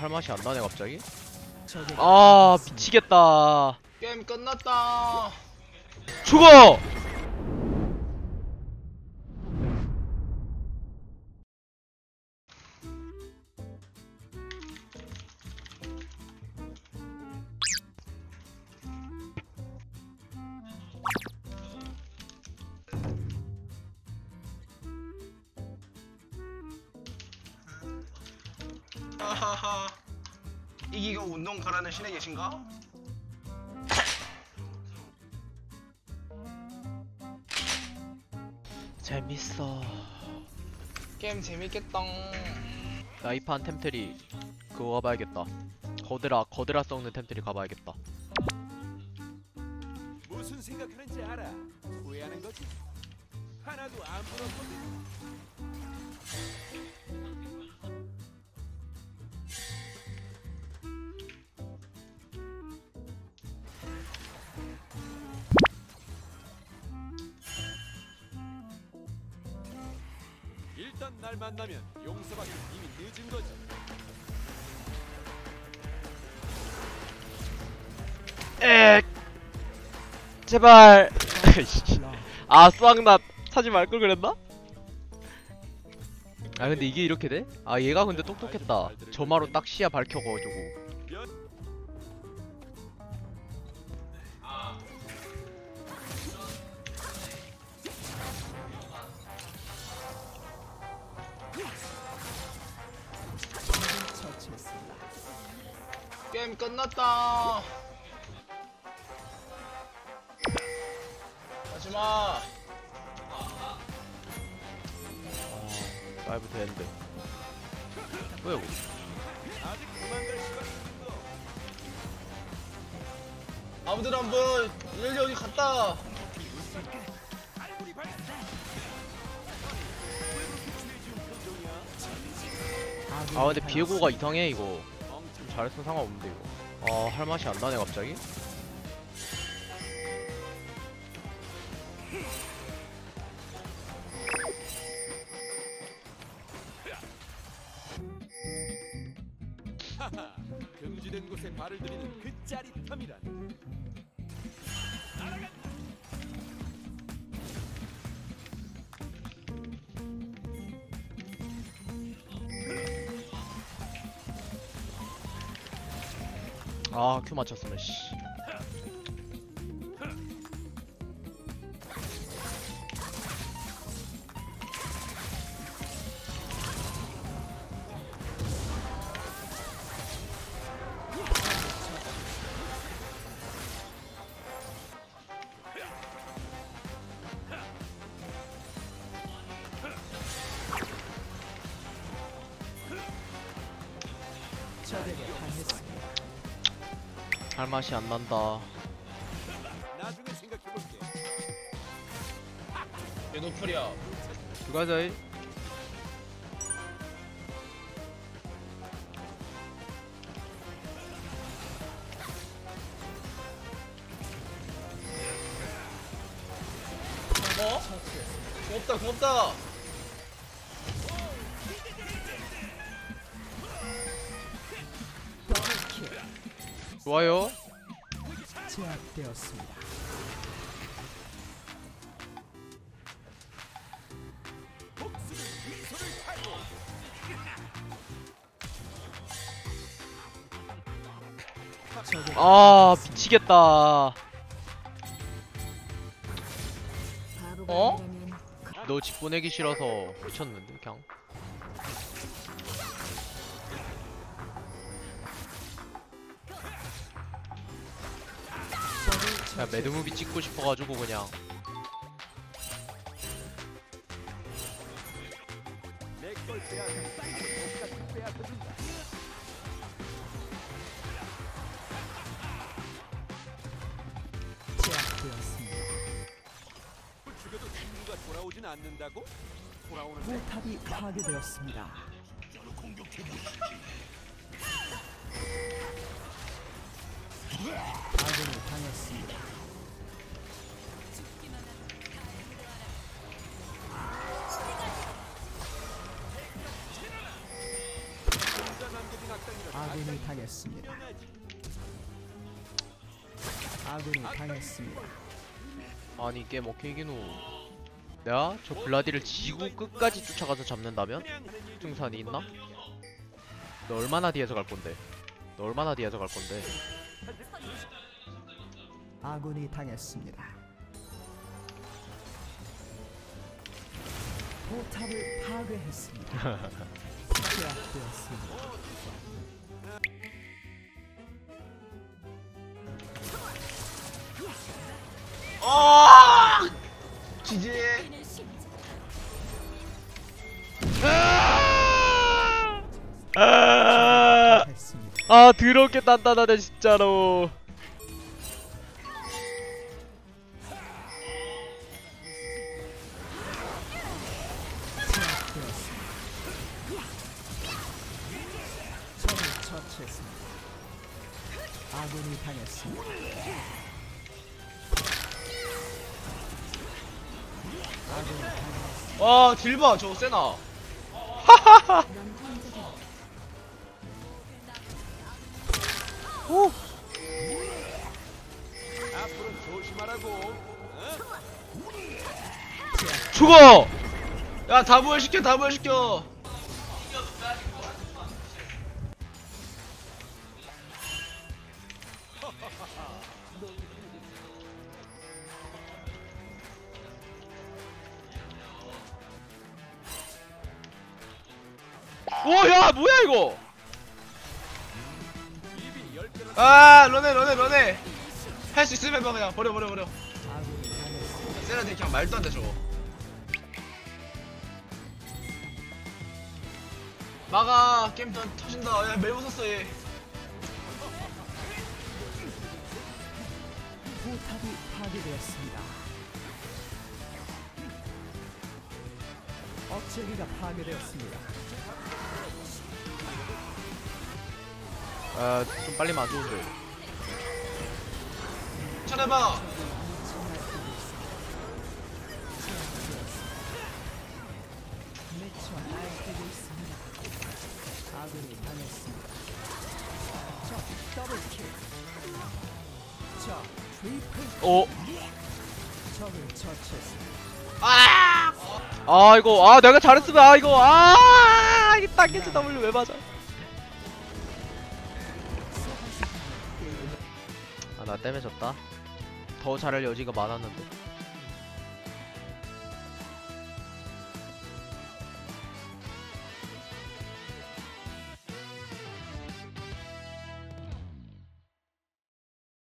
할 맛이 안 나네 갑자기? 아 미치겠다. 게임 끝났다. 죽어 하하하. 이기고 운동 가라는 신에 계신가? 재밌어 게임 재밌겠다. 나 이 판 템트리 그거 가봐야겠다 거드라 거드라 썩는 템트리 가봐야겠다 무슨 생각하는지 알아. 후회하는 거지. 하나도 안 물었거든. 일단 날 만나면 용서받기 이미 늦은 거지. 에 제발 아 수학낫 사지 말 걸 그랬나? 아 근데 이게 이렇게 돼? 아 얘가 근데 똑똑했다 저마로 딱 시야 밝혀가지고 게임 끝났다. 하지마. 아 다이브 되는데 왜 이거 있어. 아무들 한번 여기 여기 갔다. 아 근데 비에고가 이상해 이거 잘했으면 상관없는데 이거. 아할 맛이 안 나네 갑자기. 금지된 곳에 발을 들이는 그 짜릿함이란. 아 큐 맞췄으면 씨 할 맛이 안 난다 나중에 생각해볼게. 얘 노플이야. 들어가자이 어? 고맙다 고맙다. 좋아요 제압되었습니다. 아 미치겠다 어? 너 집 보내기 싫어서 미쳤는데 그냥 그냥 매드무비 찍고 싶어가지고 그냥 돌아오진 않는다고? 돌아오는데 포탑이 파괴되었습니다. 아군을 당했습니다. 아군이 당했습니다. 아군이 당했습니다. 아니 게임 어떻게 이기노 내가 저 블라디를 지고 끝까지 쫓아가서 잡는다면? 승산이 있나? 너 얼마나 뒤에서 갈 건데? 너 얼마나 뒤에서 갈 건데? 아군이 당했습니다. 포탑을 파괴했습니다. 제압되었습니다. 어! 지지. 아. 아 더럽게 단단하네 진짜로. 아군이 당했습니다. 와 딜봐 저거 세나. 앞으로 조심하라고. 죽어! 야다 부활시켜 다 부활시켜. 오야 뭐야 이거 아 런해 런해 런해. 할 수 있으면 해봐 그냥 버려 버려 버려. 세라데 그냥 말도 안 돼 저거. 막아 게임 터, 터진다. 야 멜보 샀어 얘. 포탑이 파괴되었습니다. 억제기가 파괴되었습니다. 습니다. 적 더블킬. 적 트리플 오 처치했습니다. 아! 아 이거 아 내가 잘했으면 아 이거 아 이게 땅게지 W 왜 맞아 아 나 때문에 졌다. 더 잘할 여지가 많았는데